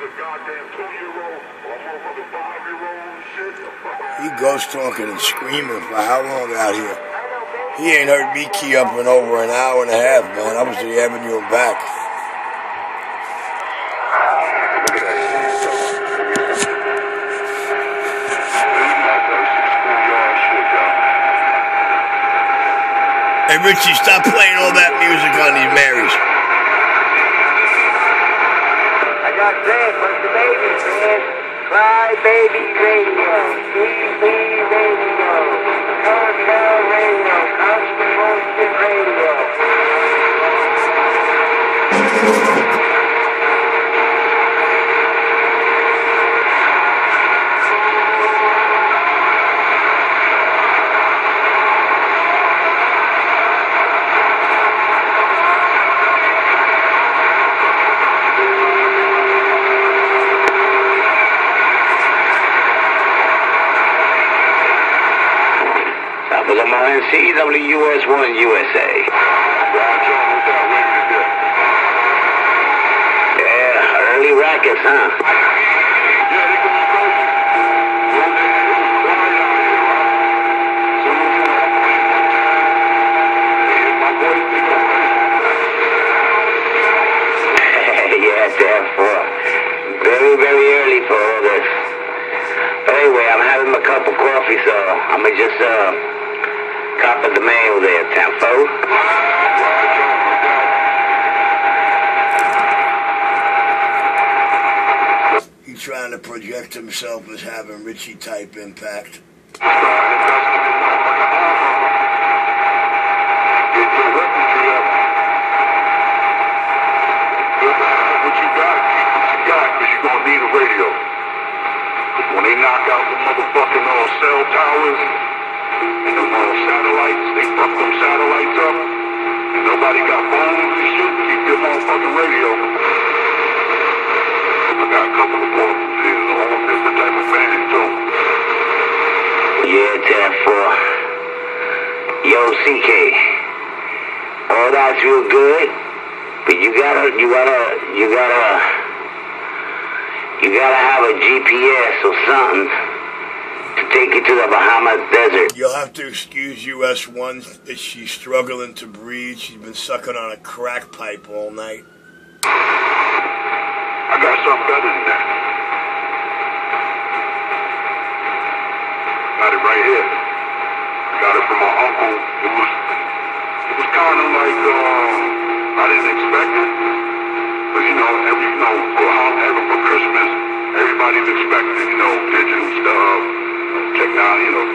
He ghost talking and screaming for how long out here? He ain't heard me key up in over an hour and a half, man. I was the Avenue and back. Hey Richie, stop playing all that music on these Marys. What's the? Cry baby radio, TV radio, cartel radio, constant radio. Top of the morning, CWS1 USA. Yeah, early rackets, huh? therefore. Very, very early for all this. But anyway, I'm having my cup of coffee, so I'm gonna just, uh, copy the mail there, Tempo. He trying to project himself as having Richie type impact. What you got, keep what you got, because you're going to need a radio. Because when they knock out the motherfucking uh, cell towers uh, they them satellites up, and nobody got and shit, keep radio. I got a couple of portables here, all different type of bands, too. Yeah, therefore. Yo, CK. All that's real good, but you gotta, you gotta, you gotta, you gotta have a GPS or something take you to the Bahamas desert. You'll have to excuse US one. She's struggling to breathe. She's been sucking on a crack pipe all night. I got something better than that. Got it right here. I got it from my uncle. It was, it was kind of like, uh, I didn't expect it. But you know, every, you know, for however for Christmas, everybody's expecting, you know, digital stuff, technology, you know.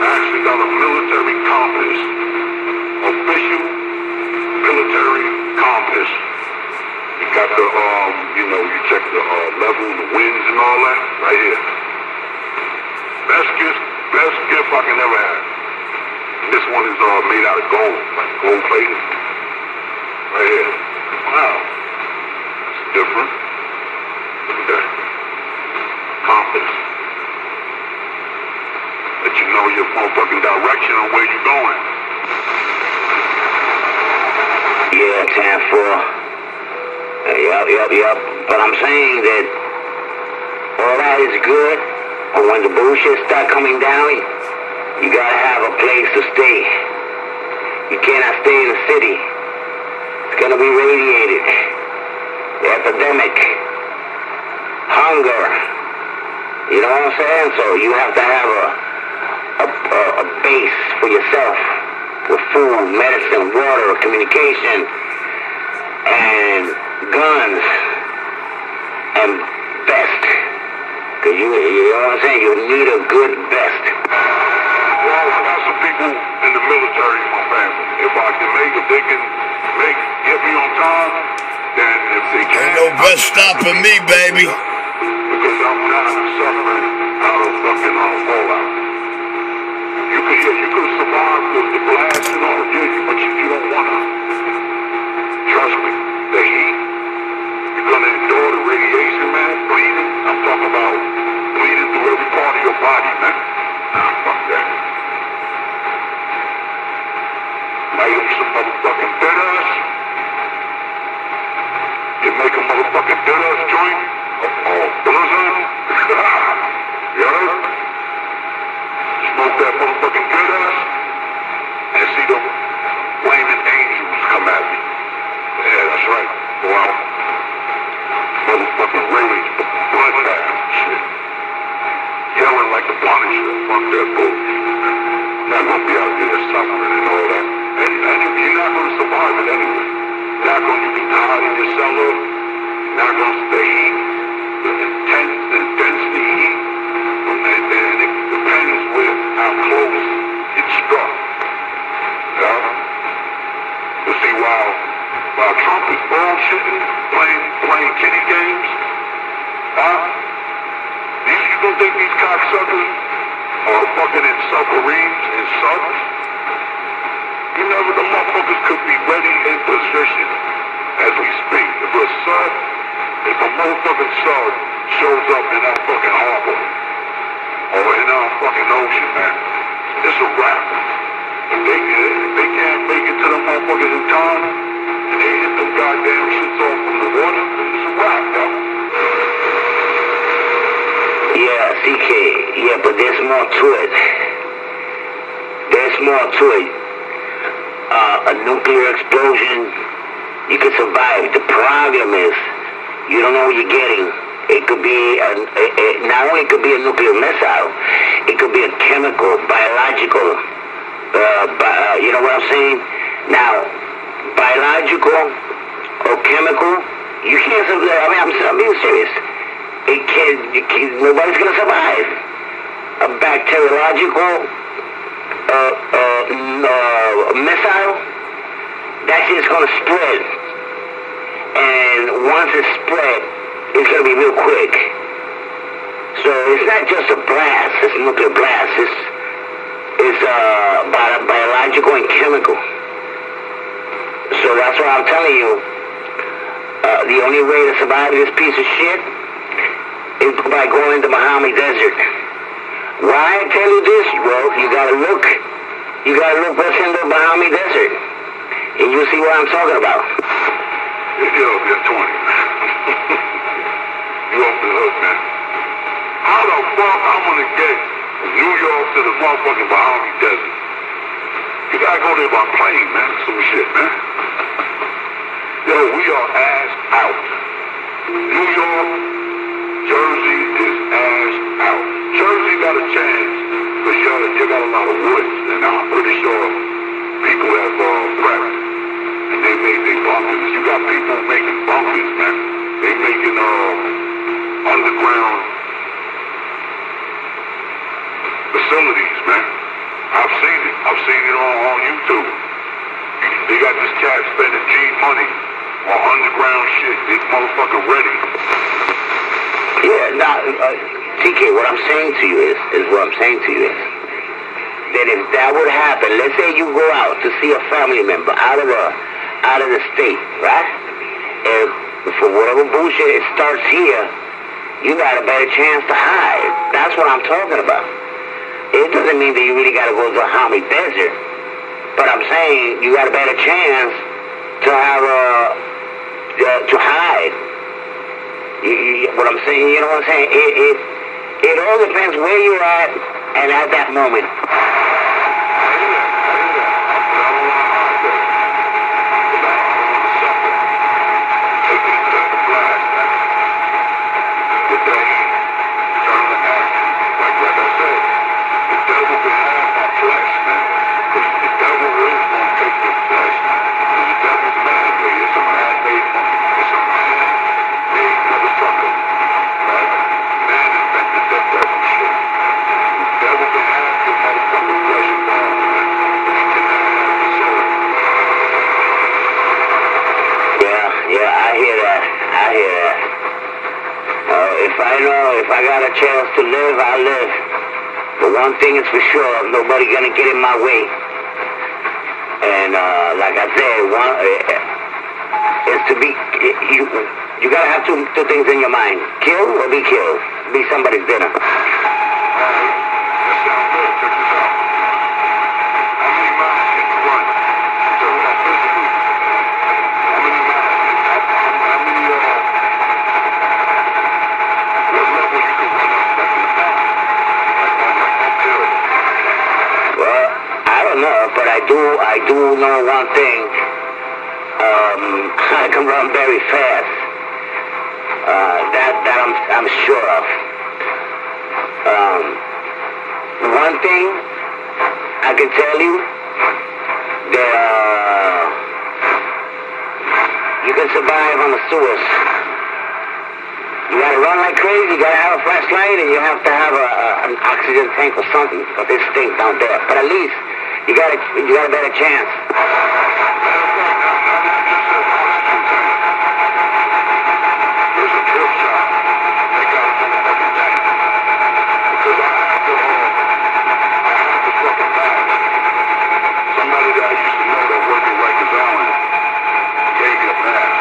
I actually got a military compass, official military compass. You got the, um, you know, you check the uh, level, the winds and all that, right here. Best gift, best gift I can ever have. And this one is uh, made out of gold, like gold plated. Right here. Wow. That's different. Look at that. Compass. Let you know your motherfucking direction on where you're going. Yeah, time for. Uh, yup. But I'm saying that all that is good, but when the bullshit start coming down, you gotta have a place to stay. You cannot stay in the city. It's gonna be radiated. The Epidemic. Hunger. You know what I'm saying? So you have to have a a, a, a base for yourself with food, medicine, water, communication, and guns, and vest. Cause you, you know what I'm saying? You need a good vest. Well, I got some people in the military in my family. If I can make, if they can make, get me on time, then if they can. Ain't no best stopping me, baby. Because I'm not suffering out of fucking uh, fallout. You could, yeah, you could survive the, the blast and all, yeah, but you, you don't wanna. Trust me, the heat, you're gonna endure the radiation, man, bleeding. I'm talking about bleeding through every part of your body, man. Nah, fuck that. Motherfucking bitters. You make a motherfucking bitters joint. blizzard. you? Smoke that motherfucking good ass and see them flaming angels come at me. Yeah, that's right. Go out. Motherfucking rage, bloodbath and shit. Yelling like the Punisher. Fuck that bullshit. Not gonna be out there suffering and all that. And, and you're not gonna survive it anyway. You're not gonna be tired in your cellar. You're not gonna stay heat. The intense, the intensity heat. And, and it depends with how close it's struck. Yeah? You see, while, while Trump is bullshitting, playing, playing kitty games, huh? These, you don't think these cocksuckers are fucking in submarines and subs? You never, the motherfuckers could be ready in position as we speak. If a sub, if a motherfucking sub shows up in our fucking harbor or in our fucking ocean, man, it's a wrap. If they, if they can't make it to the motherfuckers in time, Yeah, but there's more to it. There's more to it. Uh, a nuclear explosion, you can survive. The problem is, you don't know what you're getting. It could be a, only could be a nuclear missile, it could be a chemical, biological. Uh, uh, you know what I'm saying? Now, biological or chemical, you can't survive. I mean, I'm, I'm being serious. It can, you can, nobody's gonna survive. A bacteriological uh, uh, uh, missile, that shit's gonna spread. And once it's spread, it's gonna be real quick. So it's not just a blast, it's a nuclear blast. It's, it's uh, bi- biological and chemical. So that's why I'm telling you, uh, the only way to survive this piece of shit is by going to the Mojave Desert. Why I tell you this, bro? You gotta look. You gotta look what's in the Mojave Desert, and you'll see what I'm talking about. Yo, you're 20, you off the hook, man. How the fuck I'm gonna get New York to the motherfucking Bahama Desert? You gotta go there by plane, man. Some shit, man. Yo, we are ass out. New York, Jersey is ass out. Jersey got a chance you got, you got a lot of woods, and I'm pretty sure people have uh, prepped and they made their bunkers. You got people making bunkers, man. They making uh, underground facilities. I've seen it. I've seen it on, on YouTube. They got this cat spending G money on underground shit. This motherfucker ready. Yeah, now, uh, TK, what I'm saying to you is, is what I'm saying to you is, that if that would happen, let's say you go out to see a family member out of a, out of the state, right? And for whatever bullshit it starts here, you got a better chance to hide. That's what I'm talking about. It doesn't mean that you really got to go to the Hamid Desert, but I'm saying you got a better chance to have a, uh, to hide. You, you, what I'm saying, you know what I'm saying? It, it, it all depends where you're at and at that moment. I hear that. I hear that. But I don't want to hide that. Because I don't want to suffer. Take it to the blast, man. Get that heat. Turn to action. Like, like I said, the devil can have my flesh, man. Because the devil is going to take your flesh. Because the devil's man-made. It's a man-made It's a man-made motherfucker. Right? Man invented that devil shit. The devil can have your motherfucking flesh and bones, man. But he cannot have your soul. Yeah, yeah, I hear that. I hear that. Uh, if I know, if I got a chance to live, I'll live. But one thing is for sure, nobody gonna get in my way. And uh, like I said, one uh, is to be you. You gotta have two two things in your mind: kill or be killed. Be somebody's dinner. Alright, that sounds good. Check this out. How many miles can you run? I'm talking about physically. How many miles? How, how, how many, uh, know one thing. Um, I can run very fast. Uh, that that I'm I'm sure of. Um, one thing I can tell you that uh, you can survive on the sewers. You gotta run like crazy, you gotta have a flashlight, and you have to have a, a, an oxygen tank or something, because this stinks down there. But at least you got a, you got a better chance. There's a drill shop. They got a motherfucking tank. Because I have to, uh, I have to fucking pass. Somebody that I used to know that worked at Rikers Island gave me a pass.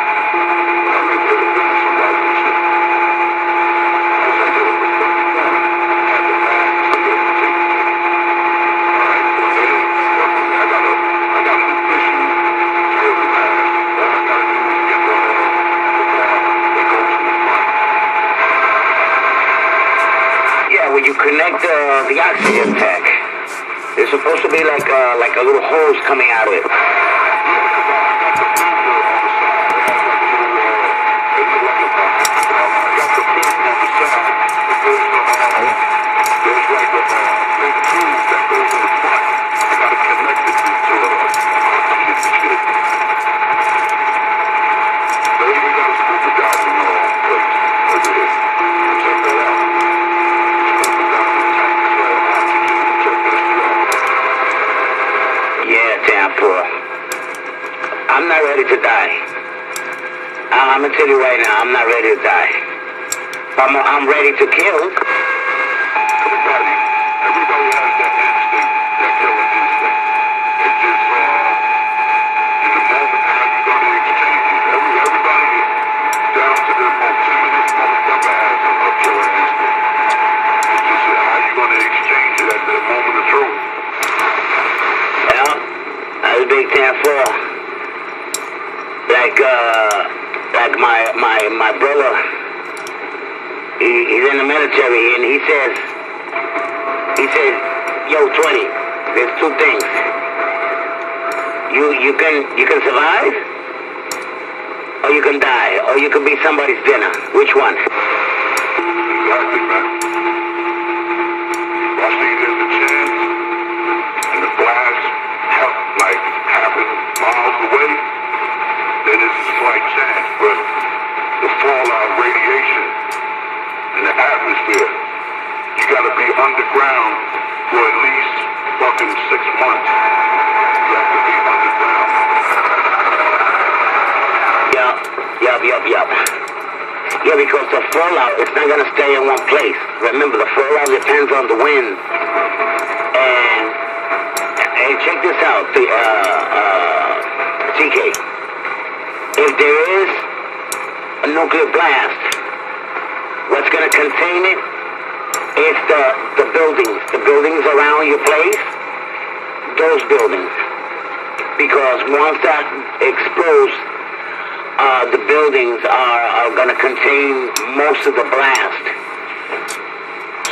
When I lived there, there was somebody who said, I was like, "Yo, what the fuck you doing?" I had the pass. I said, "Yo, take the ticket." All right, well, they didn't work with me. I got a, I got an official drill pass. All I gotta do is get the, uh, the car that goes in the front. Yeah, when you connect uh, the oxygen tank, there's supposed to be like uh, like a little hose coming out of it. Yeah, Tampa. I'm not ready to die. I- I'm gonna tell you right now, I'm not ready to die. I'm, I'm ready to kill. Everybody, everybody has that instinct, that instinct. It just, uh, in the moment, how you gonna exchange it. Every, everybody, down to the most timidest motherfucker has a, a killer instinct. It's just how you gonna exchange it at the moment of truth. Yeah, that's big Tampa. Like uh, like my my my brother. He, he's in the military and he says he says, yo, twenty. There's two things. You you can you can survive, or you can die, or you can be somebody's dinner. Which one? Exactly, man. If I see there's a chance, and the blast help, like, happen miles away, then it's a slight chance. But the fallout radiation in the atmosphere, you gotta be underground for at least fucking six months. Yup, yup, yup, yup. Yeah, because the fallout is not gonna stay in one place. Remember, the fallout depends on the wind. And and check this out, the uh, uh, TK. If there is nuclear blast, what's gonna contain it is the the buildings, the buildings around your place, those buildings. Because once that explodes, uh, the buildings are, are going to contain most of the blast.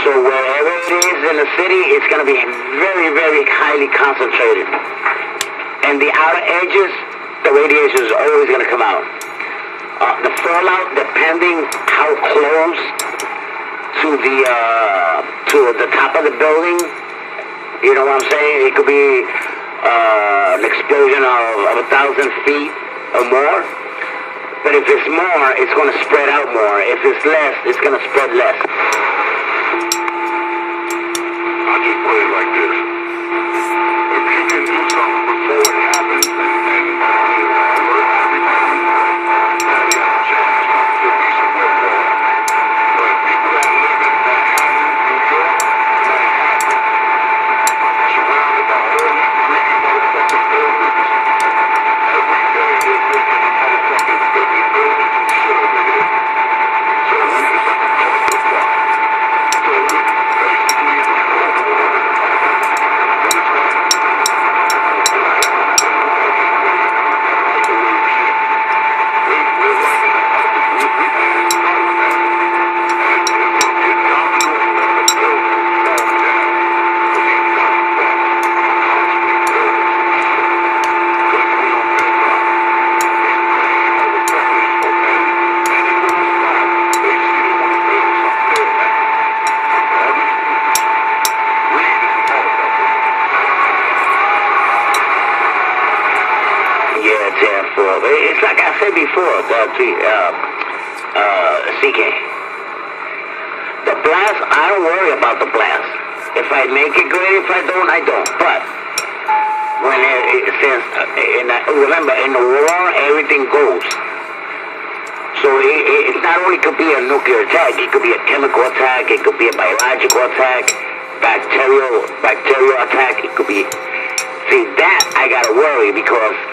So wherever it is in the city, it's going to be very, very highly concentrated. And the outer edges, the radiation is always going to come out. Uh, the fallout, depending how close to the uh, to the top of the building, you know what I'm saying? It could be uh, an explosion of, of a thousand feet or more. But if it's more, it's going to spread out more. If it's less, it's going to spread less. I just put it like this. If you can do something before it happens and, and you know, alert everybody, then you have a chance to be somewhere more. But people that live in Manhattan, New York, Manhattan, surrounded by all these greedy motherfucking buildings, every day they're making a motherfucking building, buildings and shit over here. So it's like a cluster block. So basically, the see, uh, uh, CK. The blast, I don't worry about the blast. If I make it, great. If I don't, I don't. But when it, it says, uh, in a, remember, in the war, everything goes. So it, it, it not only could be a nuclear attack, it could be a chemical attack, it could be a biological attack, bacterial bacterial attack, it could be. See that I gotta worry because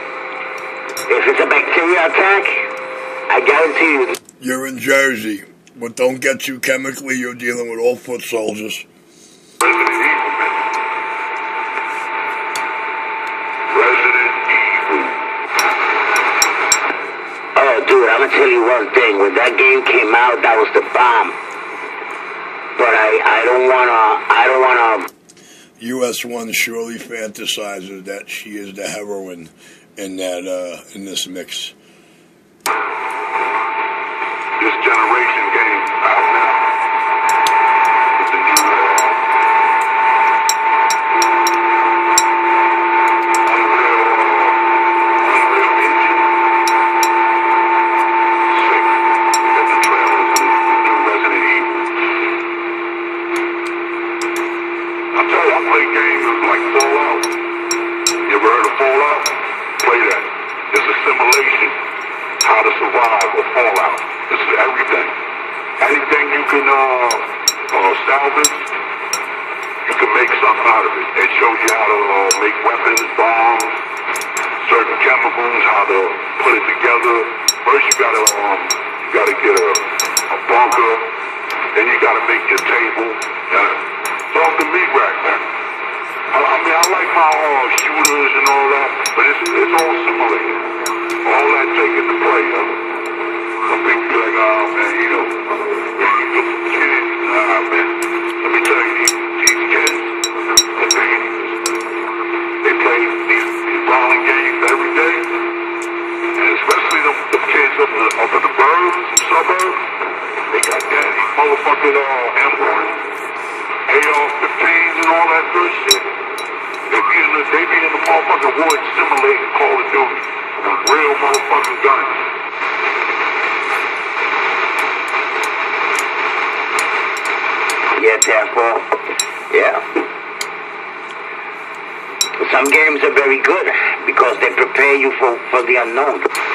if it's a bacterial attack, I guarantee you You're in Jersey. but don't get you chemically, you're dealing with all foot soldiers. Resident Evil, man. Evil. Oh, dude, I'm gonna tell you one thing. When that game came out, that was the bomb. But I, I don't wanna, I don't wanna. US one surely fantasizes that she is the heroine in that uh, in this mix. This generation game out now. With the new, uh, Unreal, uh, Unreal Engine. Sick. Got the trailers of the new Resident Evil. I tell you, I play games like Fallout. You ever heard of Fallout? Play that. It's a simulation. How to survive a Fallout. This is everything. Anything you can uh, uh, salvage, you can make something out of it. It shows you how to uh, make weapons, bombs, certain chemicals, how to put it together. First, you gotta um, you gotta get a, a bunker, then you gotta make your table. Uh, it's off the meat rack, man. I, I mean, I like my uh, shooters and all that, but it's it's all simulated. All that taken to play. Uh, some people be like, oh man, you know, you know, kids, nah, man. Let me tell you, these, these kids, they're dangerous. They play these, these violent games every day, and especially the, the kids up in the, up in the burbs, suburbs. They got that uh, M1, AR-15s and all that good shit. They be in the, they be in the motherfucking simulating Call of Duty with real motherfucking guns. Yeah, therefore, yeah. Some games are very good because they prepare you for, for the unknown.